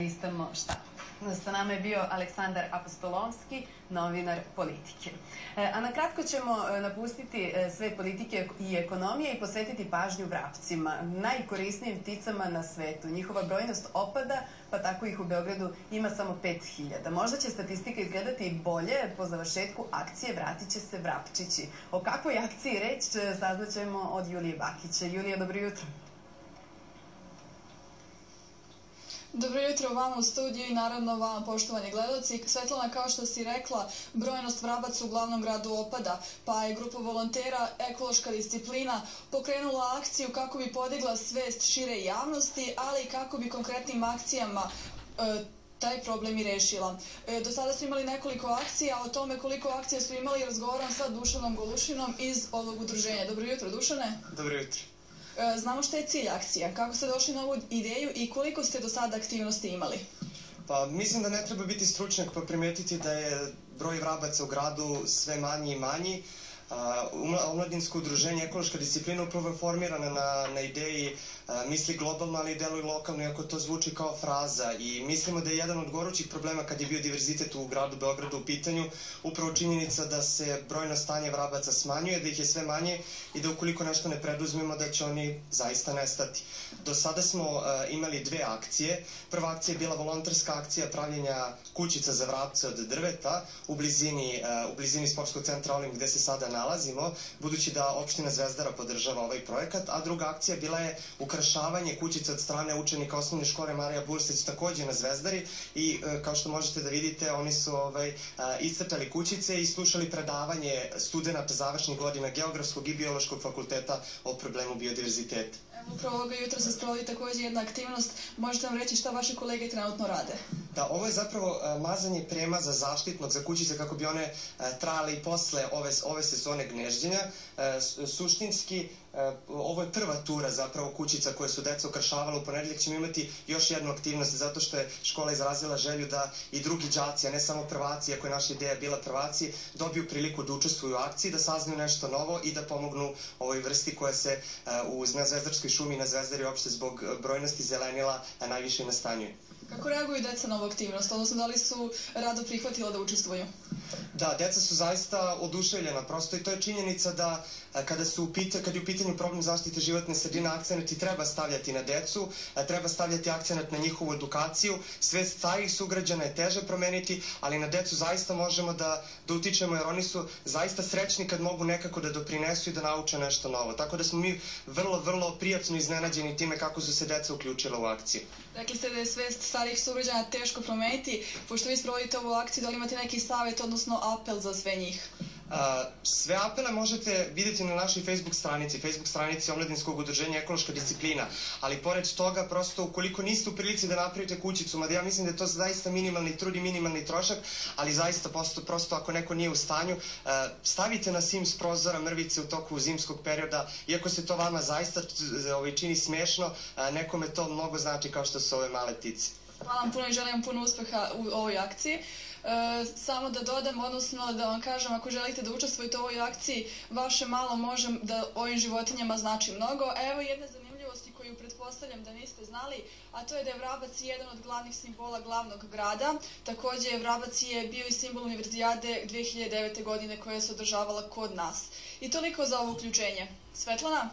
listamo šta. Sa nama je bio Aleksandar Apostolovski, novinar politike. E, a na kratko ćemo e, napustiti e, sve politike i ekonomije i posvetiti pažnju vrapcima, najkorisnijim pticama na svetu. Njihova brojnost opada, pa tako ih u Beogradu ima samo 5000. Možda će statistika izgledati bolje po završetku akcije Vratit će se vrapčići. O kakvoj akciji reč saznaćemo od Julije Bakića. Julija, dobro jutro. Dobro jutro vama u studiju i naravno vama poštovani gledalci. Svetlana, kao što si rekla, brojnost vrabaca u glavnom gradu opada, pa je grupa volontera Ekološka disciplina pokrenula akciju kako bi podigla svest šire javnosti, ali i kako bi konkretnim akcijama e, taj problem i rešila. E, do sada smo imali nekoliko akcija, a o tome koliko akcija su imali razgovaram sa Dušanom Golušinom iz ovog udruženja. Dobro jutro, Dušane. Dobro jutro. E, znamo šta je cilj akcija, kako ste došli na ovu ideju i koliko ste do sada aktivnosti imali? Pa mislim da ne treba biti stručnjak pa primetiti da je broj vrabaca u gradu sve manji i manji. Omladinsko udruženje Ekološka disciplina upravo je formirana na, na ideji misli globalno, ali deluje lokalno, iako to zvuči kao fraza. I mislimo da je jedan od gorućih problema kad je bio diverzitet u gradu Beogradu u pitanju, upravo činjenica da se brojno stanje vrabaca smanjuje, da ih je sve manje i da ukoliko nešto ne preduzmemo da će oni zaista nestati. Do sada smo imali dve akcije. Prva akcija je bila volonterska akcija pravljenja kućica za vrapce od drveta u blizini, u blizini sportskog centra Olim gde se sada nalazimo, budući da opština Zvezdara podržava ovaj projekat, a druga akcija bila je ukrašavanje kućica od strane učenika osnovne škole Marija Burseć takođe na Zvezdari i uh, kao što možete da vidite oni su ovaj, iscrtali kućice i slušali predavanje studenta završnih godina Geografskog i Biološkog fakulteta o problemu biodiverziteta. Upravo ovoga jutra se sprovodi takođe jedna aktivnost. Možete nam reći šta vaše kolege trenutno rade? Da, ovo je zapravo uh, mazanje prema za zaštitnog za kućice kako bi one uh, trajale i posle ove, ove sezone gnežđenja. Uh, suštinski, ovo je prva tura zapravo kućica koje su deca ukršavala. U ponedeljak ćemo imati još jednu aktivnost zato što je škola izrazila želju da i drugi đaci, a ne samo prvaci, ako je naša ideja bila prvaci, dobiju priliku da učestvuju u akciji, da saznaju nešto novo i da pomognu ovoj vrsti koja se u Zvezdarskoj šumi na Zvezdari uopšte zbog brojnosti zelenila najviše nastanjuje. Kako reaguju deca na ovu aktivnost, odnosno da li su rado prihvatila da učestvuju? Da, deca su zaista oduševljena, prosto i to je činjenica da kada, su pita, kad je u pitanju problem zaštite životne sredine, akcenat i treba stavljati na decu, treba stavljati akcenat na njihovu edukaciju, sve starih sugrađana je teže promeniti, ali na decu zaista možemo da, da utičemo jer oni su zaista srećni kad mogu nekako da doprinesu i da nauče nešto novo. Tako da smo mi vrlo, vrlo prijatno iznenađeni time kako su se deca uključila u akciju. Rekli ste da je svest starih sugrađana teško promeniti, pošto vi sprovodite ovu akciju, da li imate neki savjet, odnosno apel za sve njih? sve apele možete videti na našoj Facebook stranici, Facebook stranici Omladinskog udruženja Ekološka disciplina, ali pored toga prosto ukoliko niste u prilici da napravite kućicu, mada ja mislim da je to zaista minimalni trud i minimalni trošak, ali zaista prosto, prosto ako neko nije u stanju, stavite na Sims prozora mrvice u toku zimskog perioda, iako se to vama zaista ovaj, čini smešno, nekome to mnogo znači kao što su ove male ptice. Hvala vam puno i želim puno uspeha u ovoj akciji. E, samo da dodam, odnosno da vam kažem, ako želite da učestvujete u ovoj akciji, vaše malo može da ovim životinjama znači mnogo. Evo jedne zanimljivosti koju pretpostavljam da niste znali, a to je da je vrabac jedan od glavnih simbola glavnog grada. Takođe, vrabac je bio i simbol univerzijade 2009. godine koja se održavala kod nas. I toliko za ovo uključenje. Svetlana?